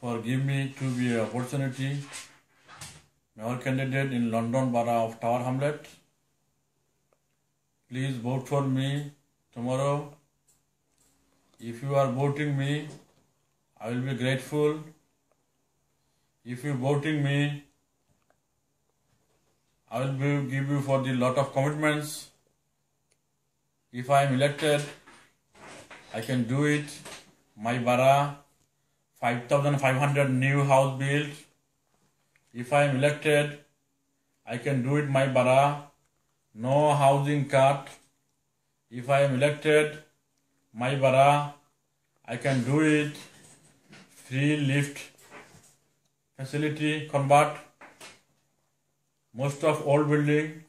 for giving me to be an opportunity. Our candidate in London Borough of Tower Hamlet. Please vote for me tomorrow. If you are voting me, I will be grateful. If you voting me, I will be, give you for the lot of commitments. If I am elected, I can do it. My bara, 5,500 new house built. If I am elected, I can do it my bara. No housing cut. If I am elected, my bara, I can do it. Free lift facility convert. Most of old building,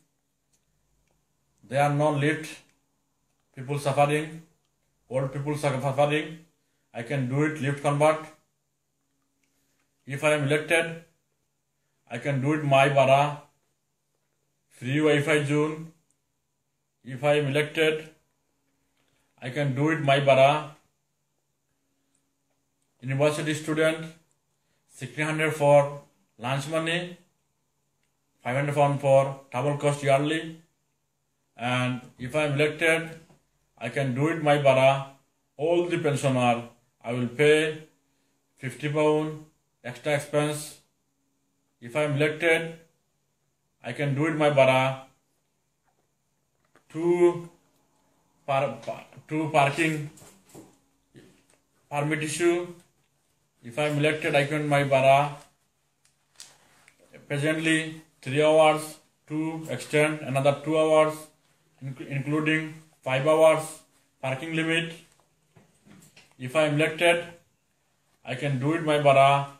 there are no lift. People suffering, old people suffering. I can do it lift convert. If I am elected, I can do it my bara. Free Wi-Fi zone. If I am elected, I can do it my bara. University student, 1600 for lunch money, 500 pound for travel cost yearly. And if I am elected, I can do it my bara. All the pensioner, I will pay 50 pound extra expense. If I am elected, I can do it my bara. Two, par, par, two parking permit issue. If I am elected, I can my bara. Presently, three hours to extend another two hours, inc- including five hours parking limit. If I am elected, I can do it my bara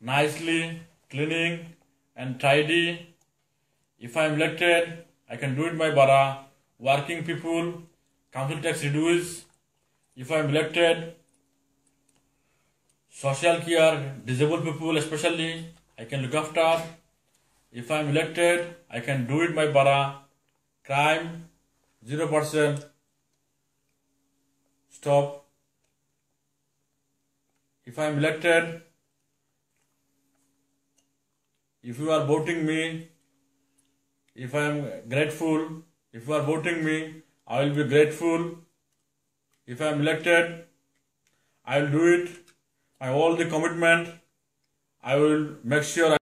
nicely, cleaning and tidy. If I am elected, I can do it my bara working people, council tax reduce. If I am elected, social care, disabled people especially, I can look after. If I am elected, I can do it my bara. Crime, zero percent. Stop. If I am elected, if you are voting me, if I am grateful, if you are voting me, I will be grateful. If I am elected, I will do it. I all the commitment. I will make sure. I